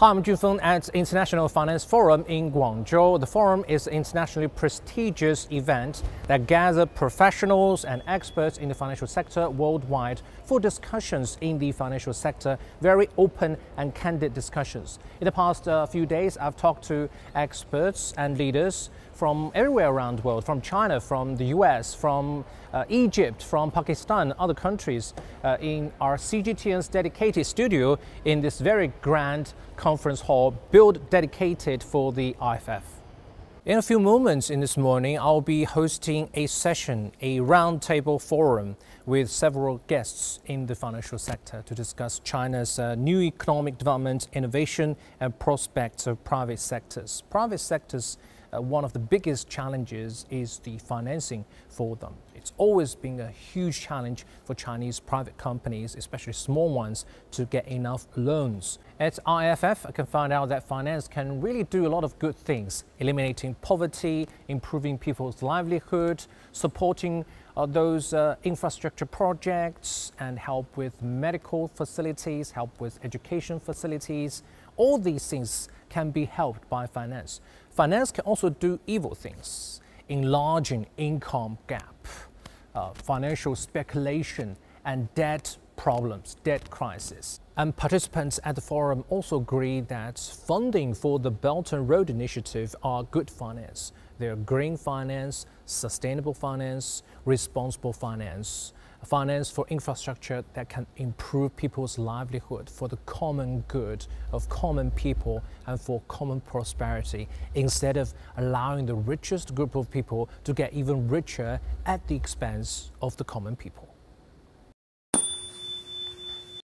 Hi, I'm Junfeng at International Finance Forum in Guangzhou. The forum is an internationally prestigious event that gathers professionals and experts in the financial sector worldwide for discussions in the financial sector, very open and candid discussions. In the past uh, few days, I've talked to experts and leaders from everywhere around the world, from China, from the US, from uh, Egypt, from Pakistan, other countries, uh, in our CGTN's dedicated studio in this very grand conference hall built dedicated for the IFF. In a few moments in this morning, I'll be hosting a session, a roundtable forum with several guests in the financial sector to discuss China's uh, new economic development, innovation, and prospects of private sectors. Private sectors uh, one of the biggest challenges is the financing for them. It's always been a huge challenge for Chinese private companies, especially small ones, to get enough loans. At IFF, I can find out that finance can really do a lot of good things, eliminating poverty, improving people's livelihood, supporting uh, those uh, infrastructure projects, and help with medical facilities, help with education facilities. All these things can be helped by finance. Finance can also do evil things, enlarging income gap, uh, financial speculation, and debt problems, debt crisis. And participants at the forum also agree that funding for the Belt and Road Initiative are good finance. They're green finance, sustainable finance, responsible finance, finance for infrastructure that can improve people's livelihood for the common good of common people and for common prosperity instead of allowing the richest group of people to get even richer at the expense of the common people.